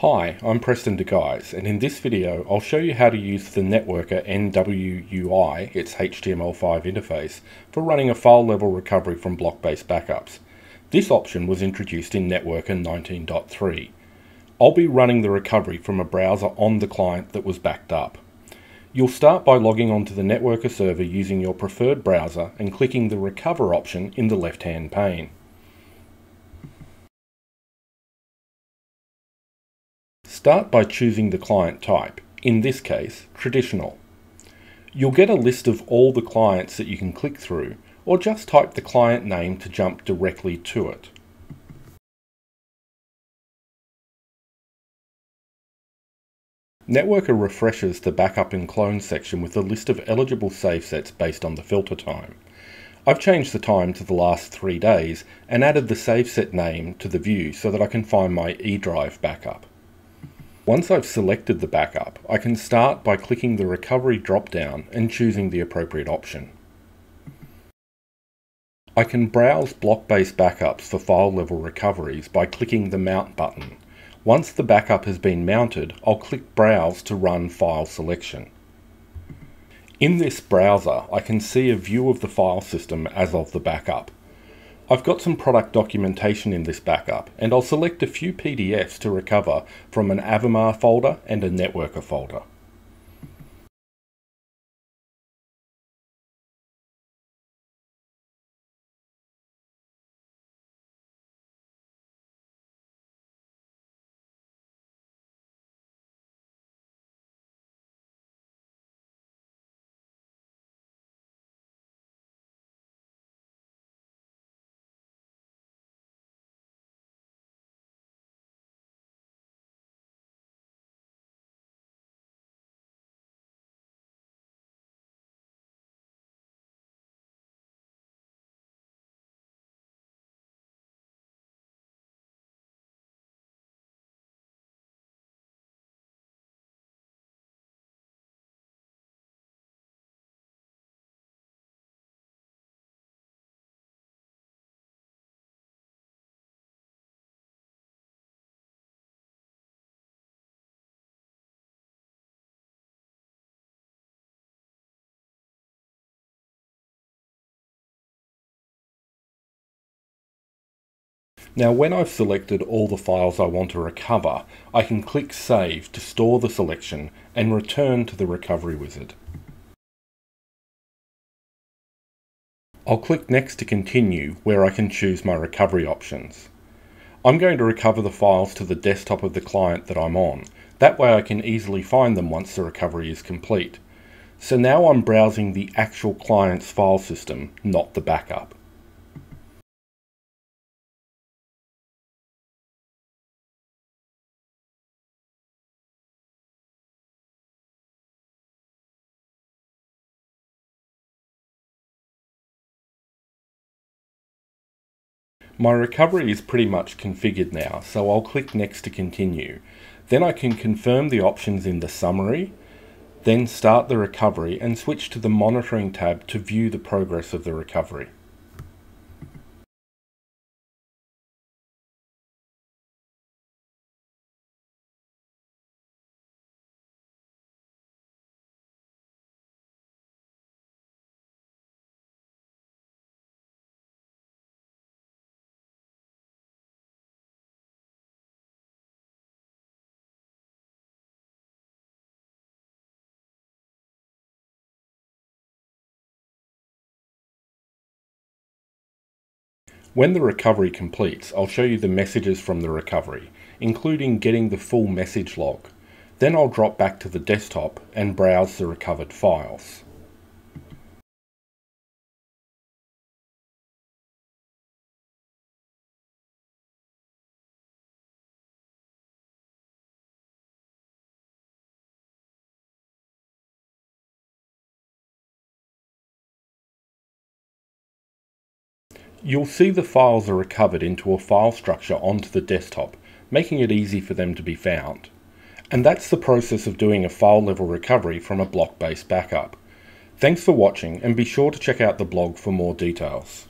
Hi, I'm Preston de Guise, and in this video I'll show you how to use the NetWorker NWUI, its HTML5 interface, for running a file level recovery from block-based backups. This option was introduced in NetWorker 19.3. I'll be running the recovery from a browser on the client that was backed up. You'll start by logging onto the NetWorker server using your preferred browser and clicking the Recover option in the left-hand pane. Start by choosing the client type, in this case, traditional. You'll get a list of all the clients that you can click through, or just type the client name to jump directly to it. NetWorker refreshes the backup and clone section with a list of eligible save sets based on the filter time. I've changed the time to the last three days and added the save set name to the view so that I can find my eDrive backup. Once I've selected the backup, I can start by clicking the Recovery drop-down and choosing the appropriate option. I can browse block-based backups for file-level recoveries by clicking the Mount button. Once the backup has been mounted, I'll click Browse to run file selection. In this browser, I can see a view of the file system as of the backup. I've got some product documentation in this backup and I'll select a few PDFs to recover from an Avamar folder and a NetWorker folder. Now when I've selected all the files I want to recover, I can click Save to store the selection and return to the Recovery Wizard. I'll click Next to continue where I can choose my recovery options. I'm going to recover the files to the desktop of the client that I'm on. That way I can easily find them once the recovery is complete. So now I'm browsing the actual client's file system, not the backup. My recovery is pretty much configured now, so I'll click Next to continue. Then I can confirm the options in the summary, then start the recovery and switch to the monitoring tab to view the progress of the recovery. When the recovery completes, I'll show you the messages from the recovery, including getting the full message log. Then I'll drop back to the desktop and browse the recovered files. You'll see the files are recovered into a file structure onto the desktop, making it easy for them to be found. And that's the process of doing a file level recovery from a block-based backup. Thanks for watching and be sure to check out the blog for more details.